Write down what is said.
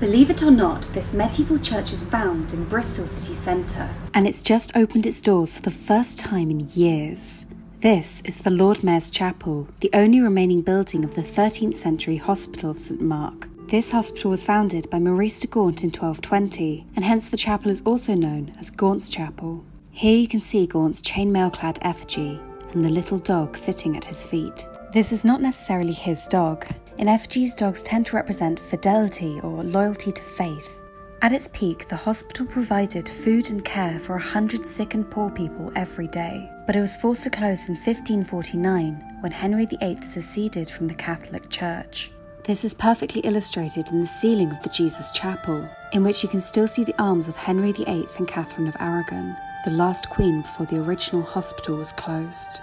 Believe it or not, this medieval church is found in Bristol city centre. And it's just opened its doors for the first time in years. This is the Lord Mayor's Chapel, the only remaining building of the 13th century Hospital of St Mark. This hospital was founded by Maurice de Gaunt in 1220, and hence the chapel is also known as Gaunt's Chapel. Here you can see Gaunt's chainmail clad effigy and the little dog sitting at his feet. This is not necessarily his dog. In effigies, dogs tend to represent fidelity or loyalty to faith. At its peak, the hospital provided food and care for a hundred sick and poor people every day. But it was forced to close in 1549 when Henry VIII seceded from the Catholic Church. This is perfectly illustrated in the ceiling of the Jesus Chapel, in which you can still see the arms of Henry VIII and Catherine of Aragon, the last queen before the original hospital was closed.